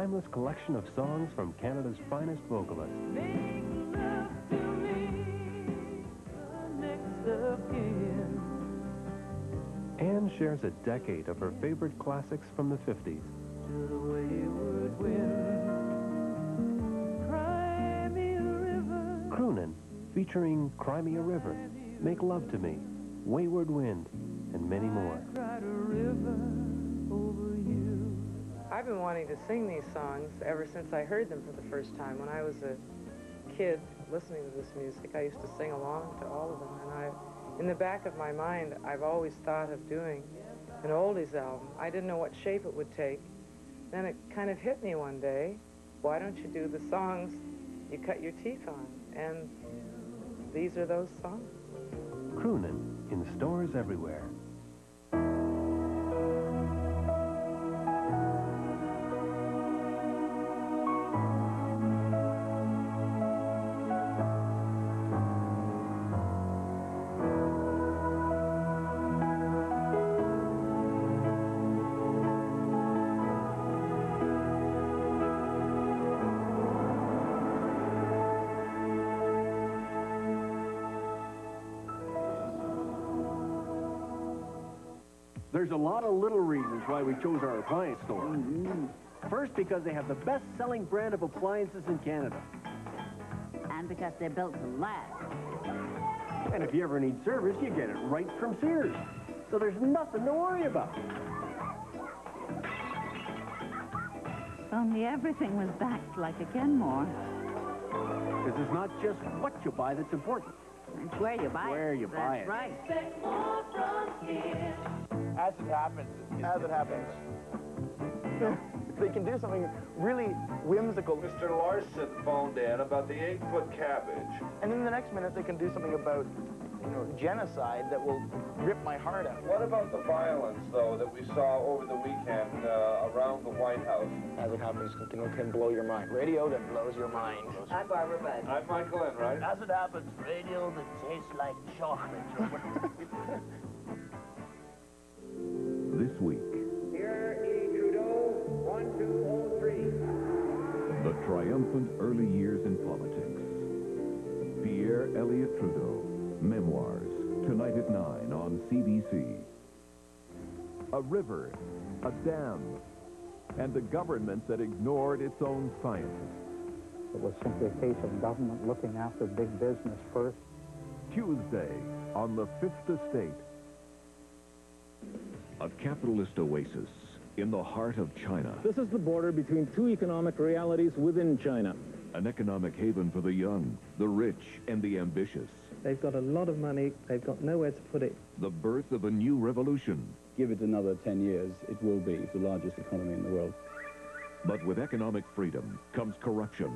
timeless collection of songs from Canada's finest vocalists. Anne shares a decade of her favorite classics from the 50s. To the. Croonin', featuring Cry Me a River, Make Love to Me, Wayward Wind, and many more. I've been wanting to sing these songs ever since I heard them for the first time. When I was a kid listening to this music, I used to sing along to all of them. And I, in the back of my mind, I've always thought of doing an oldies album. I didn't know what shape it would take. Then it kind of hit me one day, why don't you do the songs you cut your teeth on? And these are those songs. Croonin' in stores everywhere. There's a lot of little reasons why we chose our appliance store. Mm-hmm. First, because they have the best-selling brand of appliances in Canada. And because they're built to last. And if you ever need service, you get it right from Sears. So there's nothing to worry about. If Only everything was backed like a Kenmore. Because it's not just what you buy that's important. It's where you buy Where it. you buy it. That's right. As it happens. As it happens. they can do something really whimsical. Mr. Larson phoned in about the eight-foot cabbage. And then the next minute they can do something about, you know, genocide that will rip my heart out. What about the violence, though, that we saw over the weekend uh, around the White House? As it happens, something that can blow your mind. Radio that blows your mind. I'm Barbara Budd. I'm Michael Enright. As it happens, radio that tastes like chocolate. This week, Here, E. Trudeau, one, two, oh, three. the triumphant early years in politics. Pierre Elliott Trudeau, Memoirs, tonight at 9 on CBC. A river, a dam, and a government that ignored its own scientists. It was simply a case of government looking after big business first. Tuesday on the Fifth Estate. A capitalist oasis in the heart of China. This is the border between two economic realities within China. An economic haven for the young, the rich, and the ambitious. They've got a lot of money. They've got nowhere to put it. The birth of a new revolution. Give it another 10 years, it will be the largest economy in the world. But with economic freedom comes corruption.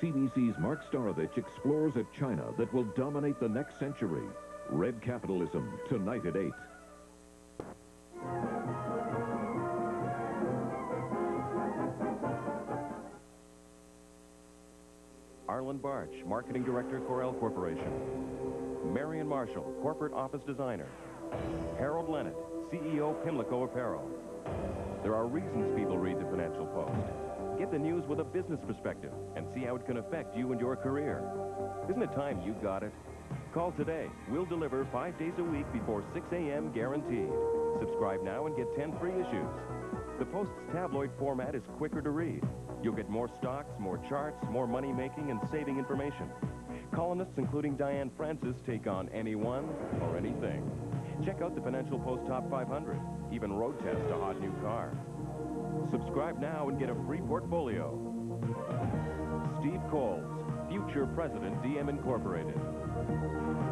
CBC's Mark Starowicz explores a China that will dominate the next century. Red Capitalism, tonight at 8. Arlen Barch, Marketing Director, Corel Corporation. Marion Marshall, Corporate Office Designer. Harold Lennett, CEO Pimlico Apparel. There are reasons people read the Financial Post. Get the news with a business perspective and see how it can affect you and your career. Isn't it time you got it? Call today. We'll deliver five days a week before 6 a.m. guaranteed. Subscribe now and get 10 free issues. The Post's tabloid format is quicker to read. You'll get more stocks, more charts, more money-making and saving information. Columnists, including Diane Francis, take on anyone or anything. Check out the Financial Post Top 500. Even road test a hot new car. Subscribe now and get a free portfolio. Steve Coles, future president, DM Incorporated.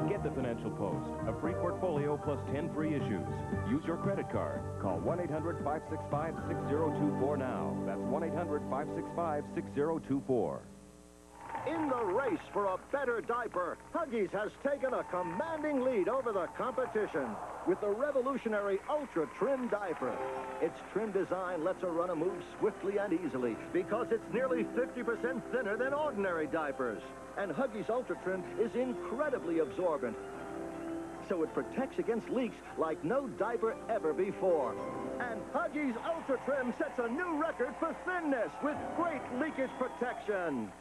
Get the Financial Post, a free portfolio plus 10 free issues. Use your credit card. Call 1-800-565-6024 now. That's 1-800-565-6024. Race for a better diaper, Huggies has taken a commanding lead over the competition with the revolutionary Ultra Trim diaper. Its trim design lets a runner move swiftly and easily because it's nearly 50% thinner than ordinary diapers. And Huggies Ultra Trim is incredibly absorbent. so it protects against leaks like no diaper ever before. And Huggies Ultra Trim sets a new record for thinness with great leakage protection.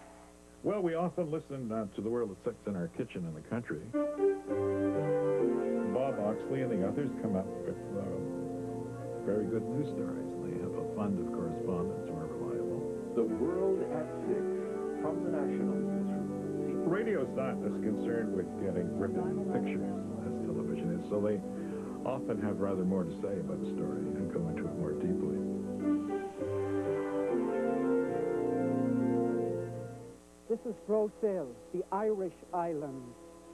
Well, we often listen uh, to the World at Six in our kitchen in the country. Bob Oxley and the others come up with uh, very good news stories. They have a fund of correspondents who are reliable. The World at Six from the National Newsroom. Radio's not as concerned with getting ripping pictures as television is, so they often have rather more to say about a story and go into it more deeply. This is the Irish island.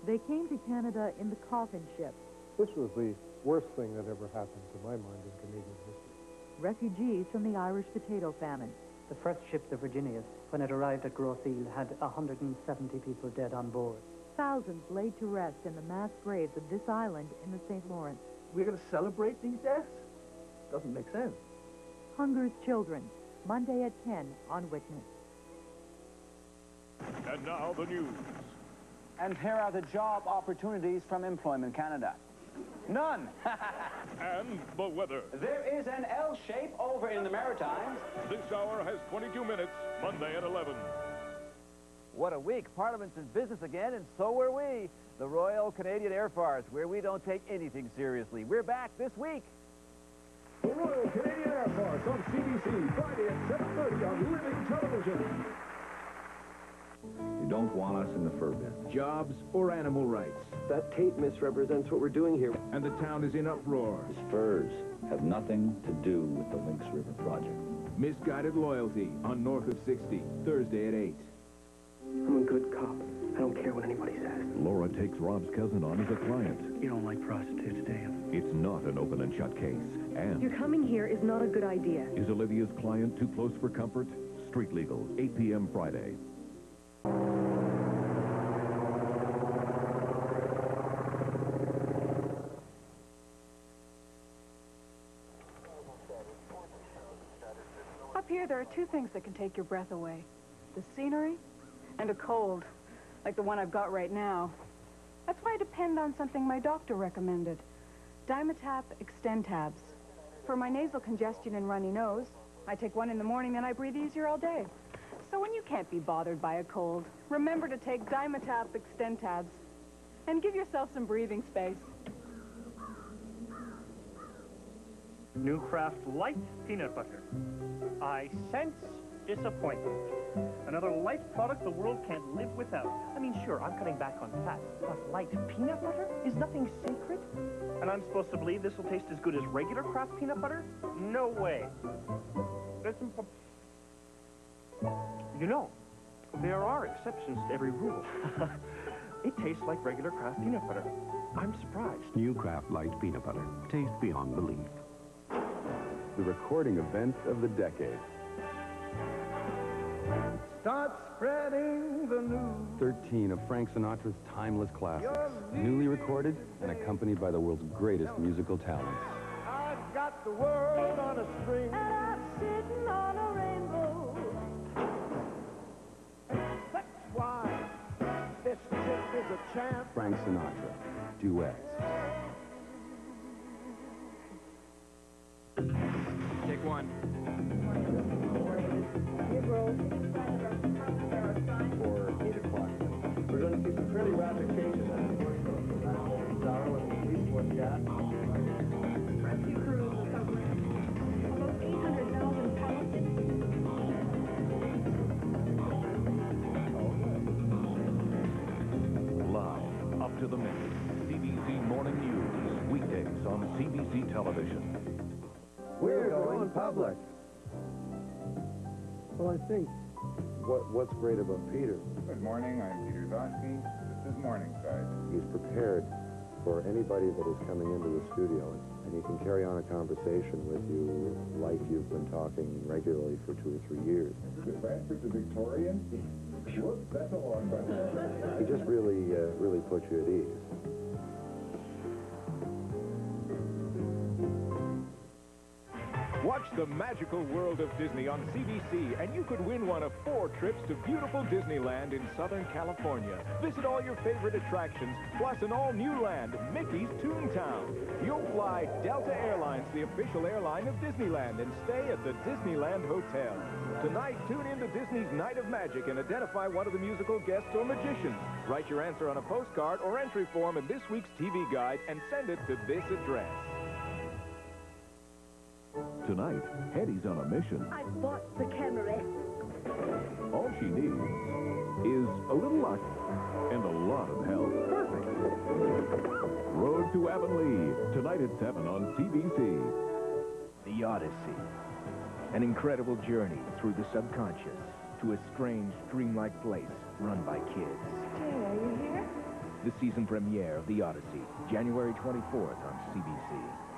They came to Canada in the coffin ship. This was the worst thing that ever happened to my mind in Canadian history. Refugees from the Irish potato famine. The first ship, the Virginius, when it arrived at Grosse Ile, had 170 people dead on board. Thousands laid to rest in the mass graves of this island in the St. Lawrence. We're going to celebrate these deaths? Doesn't make sense. Hunger's Children, Monday at 10 on Witness. And now the news. And here are the job opportunities from Employment Canada. None. and the weather. There is an L shape over in the Maritimes. This hour has 22 minutes, Monday at 11. What a week. Parliament's in business again, and so are we. The Royal Canadian Air Farce, where we don't take anything seriously. We're back this week. The Royal Canadian Air Farce on CBC, Friday at 7.30 on Living Television. You don't want us in the fur bin. Jobs or animal rights. That tape misrepresents what we're doing here. And the town is in uproar. His furs have nothing to do with the Lynx River project. Misguided loyalty on North of 60, Thursday at 8. I'm a good cop. I don't care what anybody says. Laura takes Rob's cousin on as a client. You don't like prostitutes, do you? It's not an open and shut case. And Your coming here is not a good idea. is Olivia's client too close for comfort? Street Legal, 8 p.m. Friday. Are two things that can take your breath away. The scenery and a cold, like the one I've got right now. That's why I depend on something my doctor recommended. Dimetapp Extentabs. For my nasal congestion and runny nose, I take one in the morning, then I breathe easier all day. So when you can't be bothered by a cold, remember to take Dimetapp Extentabs. And give yourself some breathing space. New Kraft Light Peanut Butter. I sense disappointment. Another light product the world can't live without. I mean, sure, I'm cutting back on fat, but light peanut butter is nothing sacred? And I'm supposed to believe this will taste as good as regular Kraft peanut butter? No way. Listen, You know, there are exceptions to every rule. it tastes like regular Kraft peanut butter. I'm surprised. New Kraft Light Peanut Butter. Taste beyond belief. The recording event of the decade. Start spreading the news. 13 of Frank Sinatra's timeless classics, newly recorded and accompanied by the world's greatest musical talents. I've got the world on a string. And I'm sitting on a rainbow. That's why this trip is a chance. Frank Sinatra, duets. One. For 8 o'clock. We're going to see some fairly rapid changes. Zara with the police, what you got? Rescue crews covering almost 800,000 Palestinians. Live, up to the minute. CBC Morning News, weekdays on CBC Television. We're going public. Well, I think what what's great about Peter, Good morning, I'm Peter Gzowski. This is Morningside. he's prepared for anybody that is coming into the studio, and he can carry on a conversation with you like you've been talking regularly for two or three years. The Bradford's a Victorian? Whoops, that's a long one. He just really, uh, really puts you at ease. Watch the magical world of Disney on CBC, and you could win one of four trips to beautiful Disneyland in Southern California. Visit all your favorite attractions, plus an all-new land, Mickey's Toontown. You'll fly Delta Airlines, the official airline of Disneyland, and stay at the Disneyland Hotel. Tonight, tune in to Disney's Night of Magic and identify one of the musical guests or magicians. Write your answer on a postcard or entry form in this week's TV guide and send it to this address. Tonight, Hetty's on a mission. I bought the camera. All she needs is a little luck and a lot of help. Perfect. Road to Avonlea, tonight at 7 on CBC. The Odyssey. An incredible journey through the subconscious to a strange, dreamlike place run by kids. Jay, are you here? The season premiere of The Odyssey, January 24th on CBC.